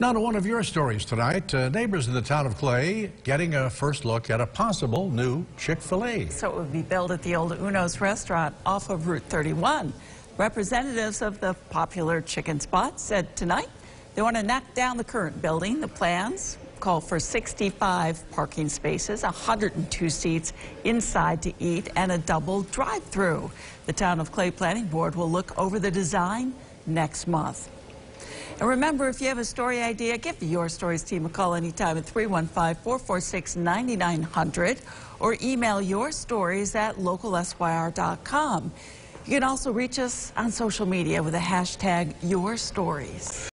Now to one of your stories tonight. Uh, neighbors in the town of Clay getting a first look at a possible new Chick-fil-A. So it would be built at the old Uno's restaurant off of Route 31. Representatives of the popular chicken spot said tonight they want to knock down the current building. The plans call for 65 parking spaces, 102 seats inside to eat, and a double drive-through. The Town of Clay Planning Board will look over the design next month. And remember, if you have a story idea, give Your Stories team a call anytime at 315-446-9900 or email your stories at localsyr.com. You can also reach us on social media with the hashtag Your Stories.